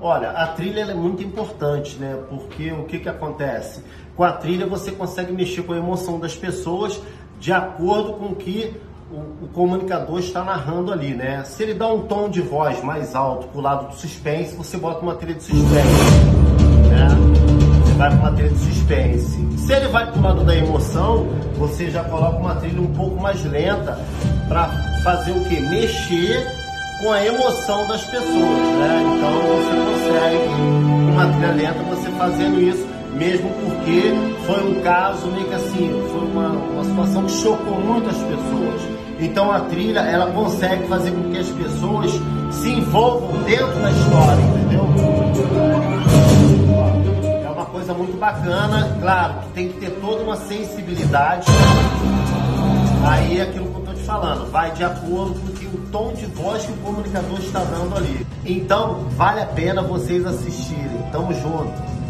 Olha, a trilha é muito importante, né? Porque o que, que acontece? Com a trilha você consegue mexer com a emoção das pessoas de acordo com o que o, o, comunicador está narrando ali, né? Se ele dá um tom de voz mais alto para o lado do suspense, você bota uma trilha de suspense, né? Você vai para uma trilha de suspense. Se ele vai para o lado da emoção, você já coloca uma trilha um pouco mais lenta para fazer o que? Mexer com a emoção das pessoas, né? Então trilha lenta, você fazendo isso, mesmo porque foi um caso meio que assim, foi uma, uma situação que chocou muito as pessoas. Então a trilha, ela consegue fazer com que as pessoas se envolvam dentro da história, entendeu? É uma coisa muito bacana, claro, que tem que ter toda uma sensibilidade. Vai de acordo com que o tom de voz que o comunicador está dando ali. Então, vale a pena vocês assistirem. Tamo junto.